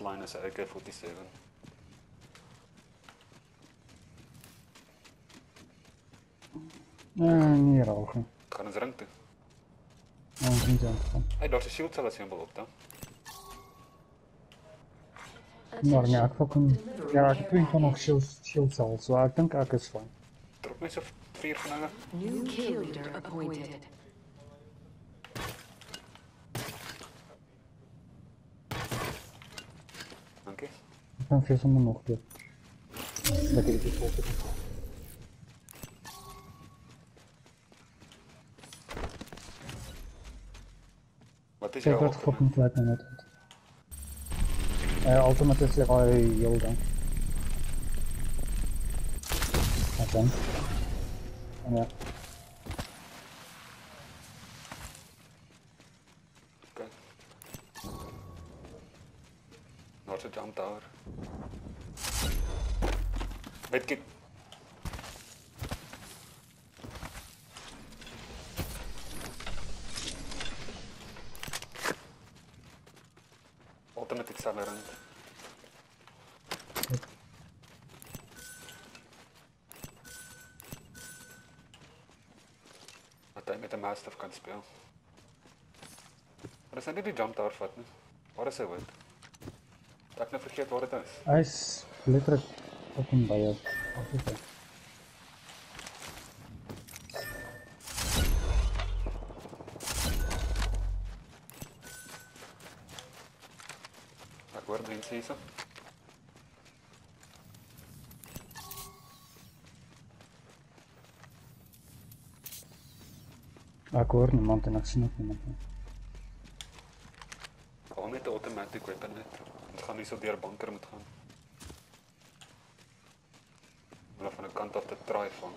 line is AK-47. не ga Kan het ruimte? Nee, is niet aan het Hey, daar is shield cell symbool op dan. Maar nee, ik ook. Ja, ik nog shield, shield cells, ik denk ik is fijn. Drop vier van New appointed. Там все само много Ich Да, где Şey artık kapımı nicht evet. evet. E, altıma teslim ay yoldan. Zaten. Evet. Not a jump tower. Medkit. Ultimate accelerant. Wat hy met 'n mastiff kan speel. Maar dis net nie die jump tower vat nie. Waar is hy Bak na verkeerd hoor het eens. Hij is letterlijk op een bias. Acorda, não sei isso. Acorda, niemand in actie nog niemand. Gewoon met de automatic weapon, hè. Ons gaan nie so deur bunker moet gaan. Hulle van 'n kant af te try van.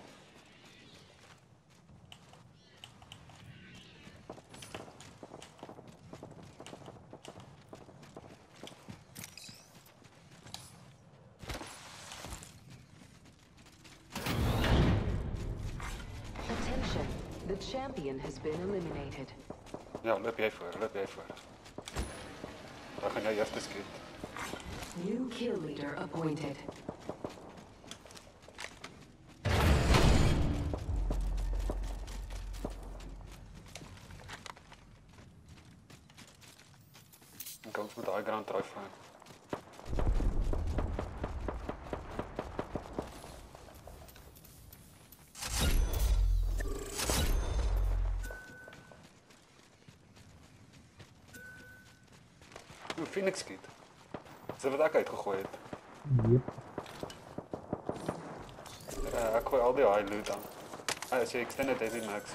Attention. The champion has been eliminated. Ja, loop jy voor, loop jy voor. Dan gaan jy eers skiet. New kill leader appointed. Guns met high ground rifle. Phoenix Kid. Ze hebben het ook uitgegooid. Yep. Ja, ik gooi al die high loot aan. Ah, je extended daisy max.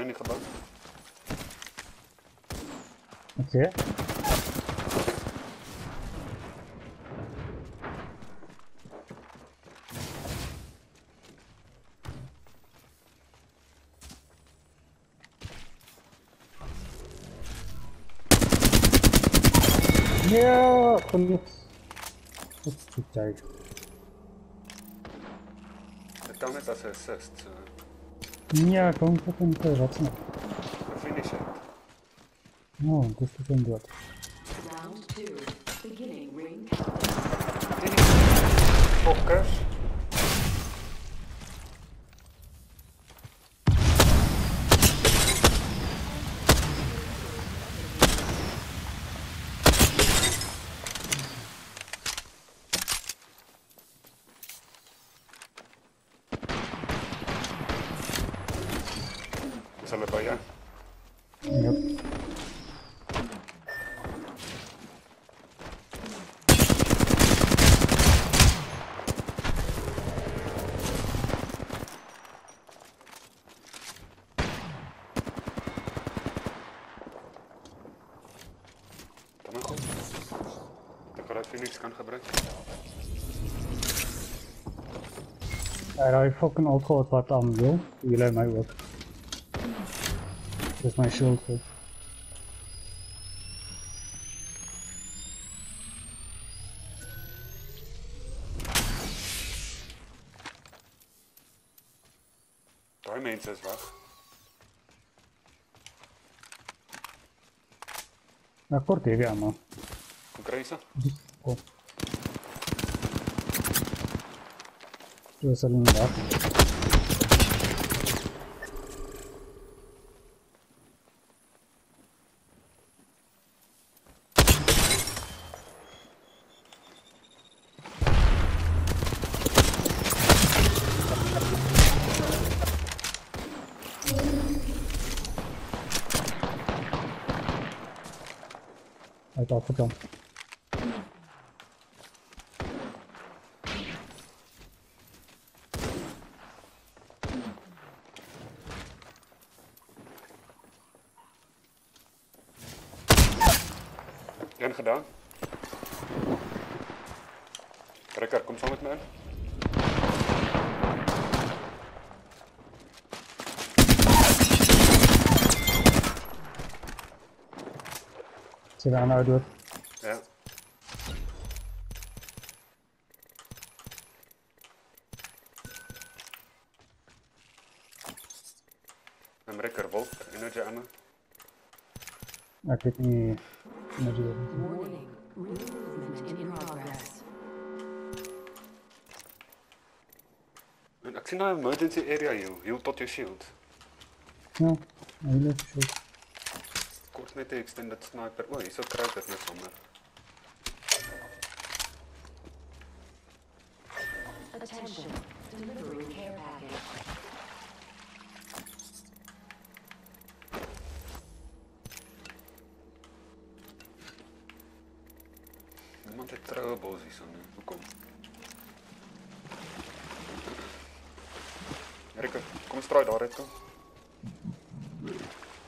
Hun gebouwd. Oké. Okay. Ja, is te. Dat kan als assist. Eh. Ніякому потім теж оцінку. Ну, ти ступень 20. Раунд 2. Beginning ring. Покаж. Yep. Akurat Phoenix kan gebruiken. Hij hey, fucking ook een alcohol wat aan wil. Jullie mij ook. with my shoulder. clip. Remains as well. Na kortě gamma. Oh. Tu je. de achterkant. En gedaan. Rekker, kom zo met mij. ze gaan daar nou. Ja. Een rekker wolf, energy ammo. Ik weet niet. Energy Een actie naar emergency area, heal. Tot je shield. Ja, heel tot je shield. Kort net 'n extended sniper. O, hierso kry ek dit net sommer. Attention. Delivering care package. Niemand het troue bos hierso nie. Hoekom? Rikker, kom ons draai daaruit toe.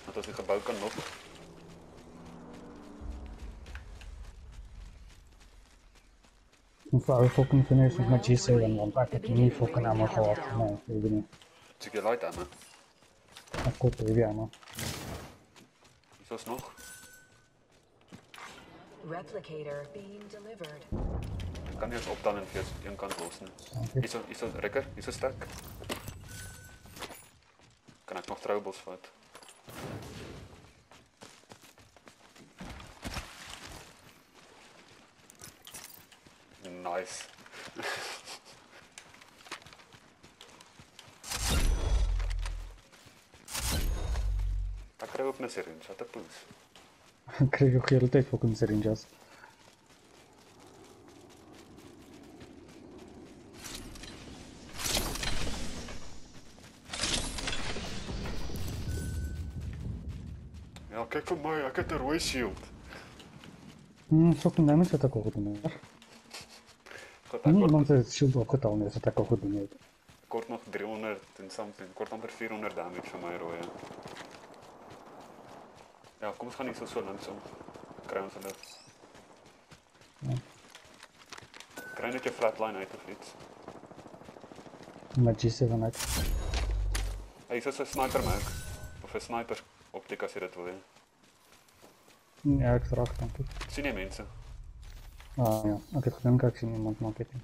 Dat ons die gebou kan nog. Ik moet voor fucking finishen met G7, want ik heb niet fucking ammo gehad. Nee, weet je niet. Soek jy light ammo. Ik koop heavy ammo. Hierso is nog. Replicator being delivered. Ek kan nie eens opdan en jou een kant los nie. Dankie. Hierso, hierso Rikker, hierso stek. Kan ek nog troubos vat? nice. Dar cred că până se rângi, atât până. cred că el te-ai făcut să rângi asta. Я как мой, а как это Рой Силд? Ну, собственно, мы все такого. Al gedaan heb. God, Nie ek kort, iemand het shield opgetal nie, dat ik al gedaan heb. kort nog 300 en something, kort amper 400 damage vir my rooi. Ja, kom ons gaan nie so so linksom. Kry ons hulle. Ja. Kry net jou flatline uit of iets. Met G7 uit. Hey, is dit 'n sniper merk of 'n sniper optik as jy dit wil hê? Ja, ik vraag denk ik. sien jy mense? Ah ja, ik heb gedaan, ik zie iemand maar ik weet niet.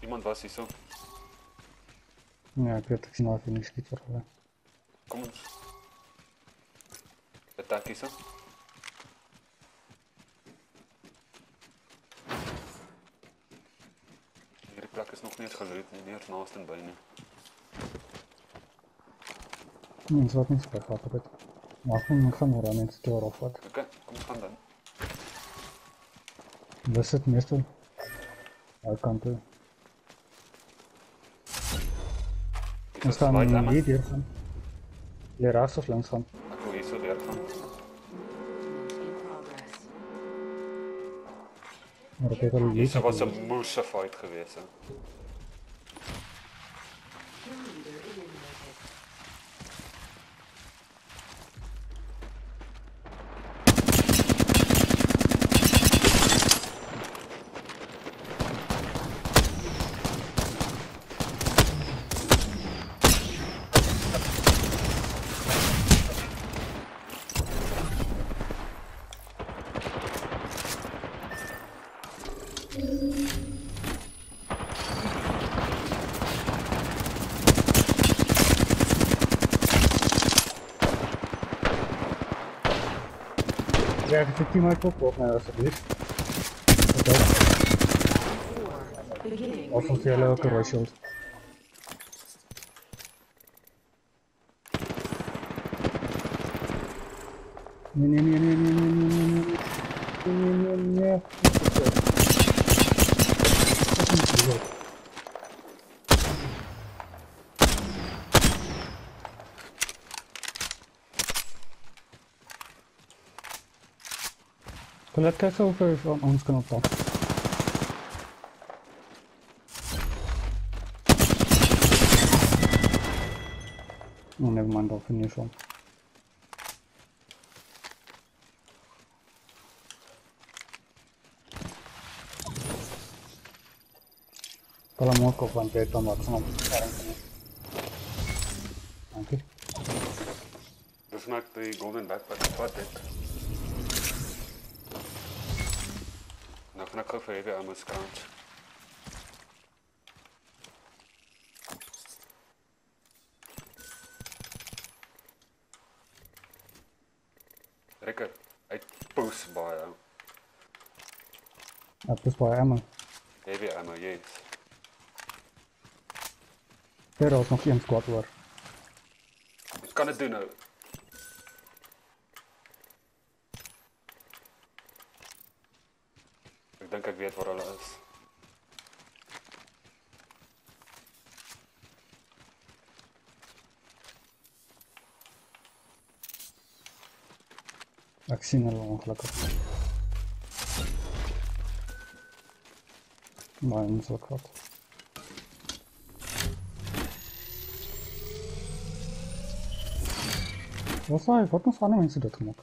Iemand was hierso. Ja, ik weet, ik zie nog even niks hulle. Kom ons. Attack hierso. Hierdie plek is nog nie eens geloot nie, nie eens naaste by nie. Nic z ładnych spech, a to by... Masny hamura, więc to rofat. Okej, kompandan. Deset miejscu. Alkanty. Langsam, wie dir kann. Ihr rast auf langsam. Akku, ich so dir kann. Maar ik heb al een beetje... was een moerse fight geweest. ergens een team uit op? Of nee, dat is niet. Oké. Of een veel leuke nee, nee, nee, nee, nee, nee, nee, nee, nee, nee, nee, let's krijgt over on ons kan op pad. Oh, never mind, I'll finish one. Pala moko one plate on what's not currently. Thank you. Disconnect the golden backpack project. なかなか増えるアムスカウント。Lekker. Hy poes baie. Hy poes baie ammo. Heavy ammo, yes. Daar is nog een squad oor. Ek kan dit doen nou. ten как вид воролас. Аксинер вам хлопок. Майн Was war ich wollte noch vorne, wenn sie da drin mag.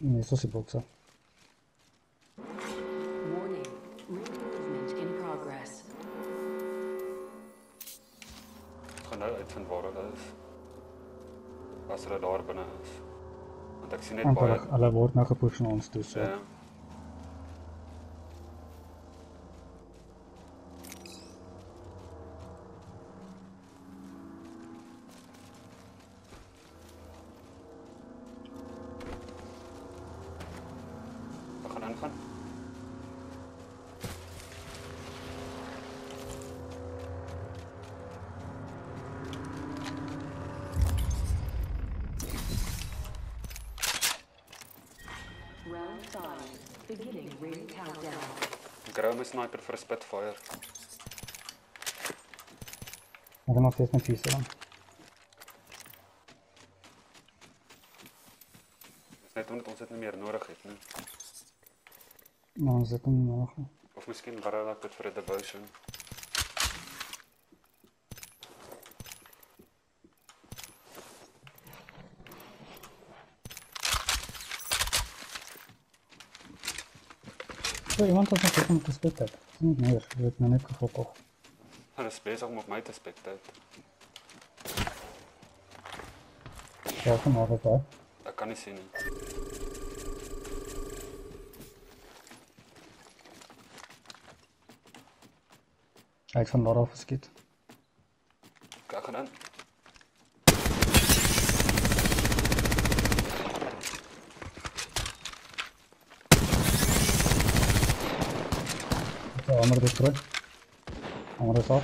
Nee, so sie Boxer. As hulle daar binne is. Want ek sien net En baie hulle word nou gepush naar ons toe. So. Ja. Громый снайпер for Spitfire. За нас есть написано. Net omdat ons dit nie meer nodig het nie. Nou, ons het hom nodig. Of miskien waar hulle dit vir 'n devotion. そう今のところこのスペクターだ。うん、よし、よし、なめくフォト。Hij is bezig om op mij te spitten. Ja, kom maar op, hè. Dat kan ik zien. Hij is van daaraf geskiet. Oh, I'm gonna destroy. I'm gonna stop.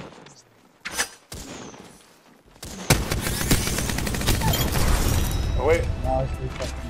Oh, wait. No, it's really fucking.